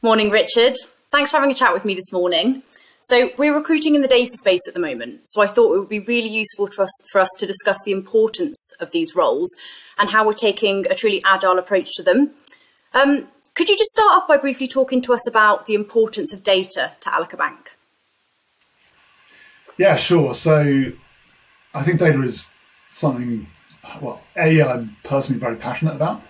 Morning, Richard. Thanks for having a chat with me this morning. So we're recruiting in the data space at the moment. So I thought it would be really useful for us, for us to discuss the importance of these roles and how we're taking a truly agile approach to them. Um, could you just start off by briefly talking to us about the importance of data to Allica Bank? Yeah, sure. So I think data is something, well, A, I'm personally very passionate about,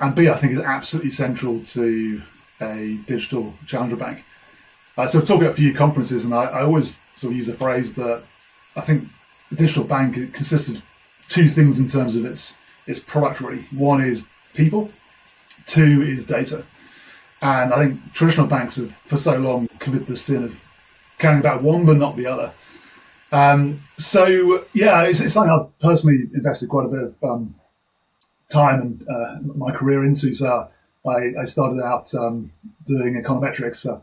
and B, I think is absolutely central to a digital challenger bank. Uh, so I've talked at a few conferences, and I, I, always sort of use a phrase that I think the digital bank consists of two things in terms of its its product. Really, one is people, two is data. And I think traditional banks have for so long committed the sin of caring about one but not the other. Um, so yeah, it's, it's, something I've personally invested quite a bit of um, time and uh, my career into. So I, I started out um, doing econometrics, uh,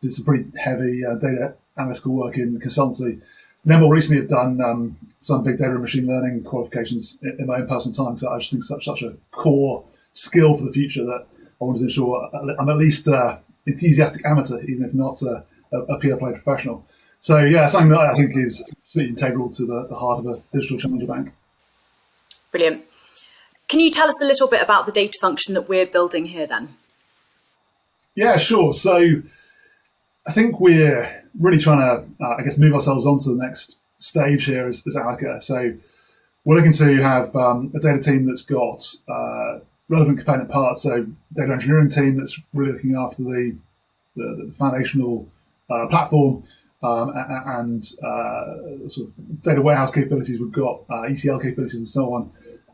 did some pretty heavy uh, data analytical work in consultancy. Then more recently, I've done um, some big data and machine learning qualifications in, in my own personal time. So I just think such such a core skill for the future that I want to ensure I'm at least uh, enthusiastic amateur, even if not a, a pure play professional. So yeah, something that I think is integral to the, the heart of a digital challenger bank. Brilliant. Can you tell us a little bit about the data function that we're building here then? Yeah, sure. So I think we're really trying to, uh, I guess, move ourselves on to the next stage here as, as. So we're looking to have um, a data team that's got uh, relevant component parts. So data engineering team that's really looking after the, the, the foundational uh, platform um, and uh, sort of data warehouse capabilities. We've got uh, ETL capabilities and so on.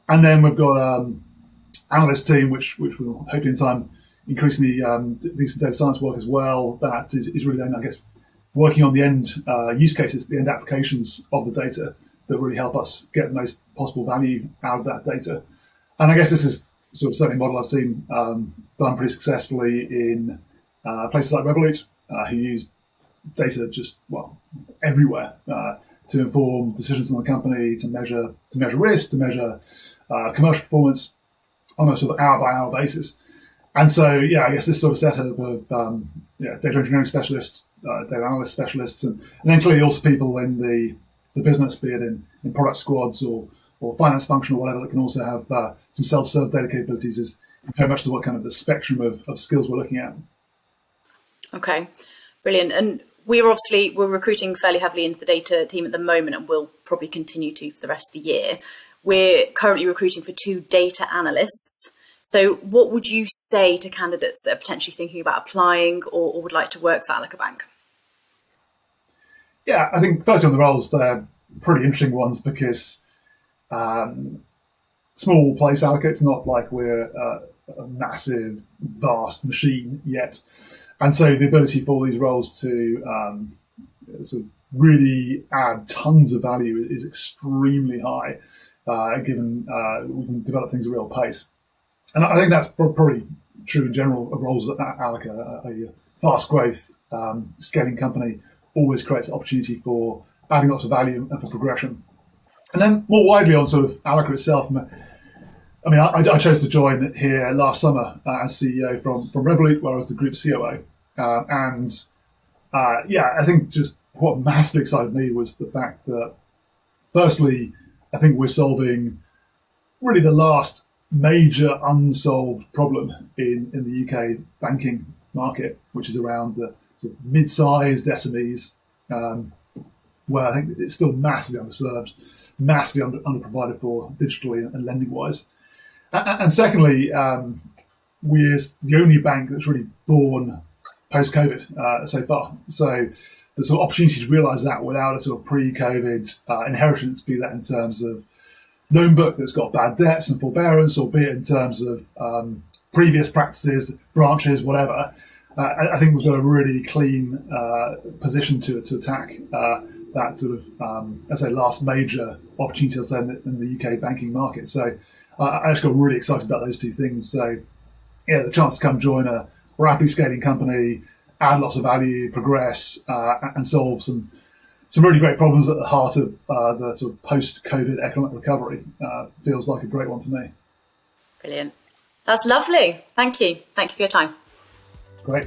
And then we've got um, analyst team, which which will hopefully in time increasingly um, do some data science work as well. That is, is really then, I guess, working on the end uh, use cases, the end applications of the data that really help us get the most possible value out of that data. And I guess this is sort of certainly a model I've seen um, done pretty successfully in uh, places like Revolut, uh, who use data just well everywhere uh, to inform decisions on the company, to measure to measure risk, to measure uh, commercial performance on a sort of hour by hour basis. And so, yeah, I guess this sort of setup of um, yeah, data engineering specialists, uh, data analyst specialists, and, and, then clearly also people in the, the business, be it in, in product squads or, or finance function or whatever, that can also have uh, some self-serve data capabilities is very much to what kind of the spectrum of, of skills we're looking at. Okay, brilliant. And we're obviously we're recruiting fairly heavily into the data team at the moment, and we'll probably continue to for the rest of the year. We're currently recruiting for two data analysts. So, what would you say to candidates that are potentially thinking about applying or, or would like to work for Allica Bank? Yeah, I think firstly on the roles, they're pretty interesting ones because um, small place Allica, it's not like we're uh, a massive, vast machine yet. And so the ability for these roles to um, sort of really add tons of value is extremely high, uh, given uh, we can develop things at real pace. And I think that's probably true in general of roles at Allica. A fast growth, um, scaling company always creates opportunity for adding lots of value and for progression. And then more widely on sort of Allica itself, I mean, I, I, chose to join here last summer uh, as CEO from, from Revolut, where I was the group COO. Uh, and uh, yeah, I think just what massively excited me was the fact that, firstly, I think we're solving really the last major unsolved problem in, in the UK banking market, which is around the sort of mid-sized SMEs, um, where I think it's still massively underserved, massively under, underprovided for digitally and lending-wise. And, secondly, um, we're the only bank that's really born post-COVID uh, so far. So the sort of opportunity to realise that without a sort of pre-COVID uh, inheritance, be that in terms of loan book that's got bad debts and forbearance, or be it in terms of um, previous practices, branches, whatever. Uh, I, think we've got a really clean uh, position to to attack uh, that sort of, um, I say, last major opportunity i say, in the, in the UK banking market. So uh, I just got really excited about those two things. So yeah, the chance to come join a rapidly scaling company, add lots of value, progress, uh, and solve some some really great problems at the heart of uh, the sort of post-COVID economic recovery uh, feels like a great one to me. Brilliant. That's lovely. Thank you. Thank you for your time. Great.